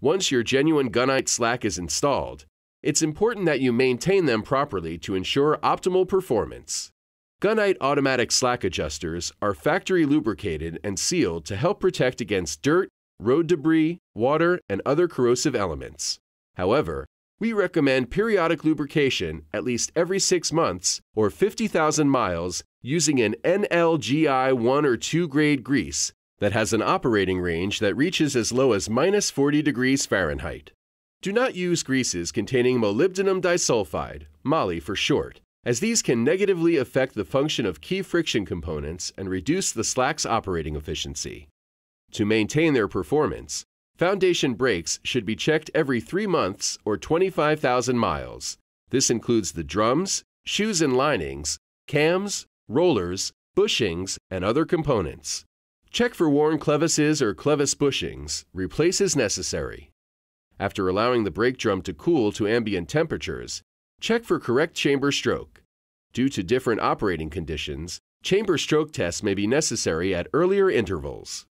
Once your genuine gunite slack is installed, it's important that you maintain them properly to ensure optimal performance. Gunite automatic slack adjusters are factory lubricated and sealed to help protect against dirt, road debris, water, and other corrosive elements. However, we recommend periodic lubrication at least every six months or 50,000 miles using an NLGI 1 or 2 grade grease that has an operating range that reaches as low as minus 40 degrees Fahrenheit. Do not use greases containing molybdenum disulfide, MOLY for short, as these can negatively affect the function of key friction components and reduce the slack's operating efficiency. To maintain their performance, foundation brakes should be checked every 3 months or 25,000 miles. This includes the drums, shoes and linings, cams, rollers, bushings, and other components. Check for worn clevises or clevis bushings, replace as necessary. After allowing the brake drum to cool to ambient temperatures, check for correct chamber stroke. Due to different operating conditions, chamber stroke tests may be necessary at earlier intervals.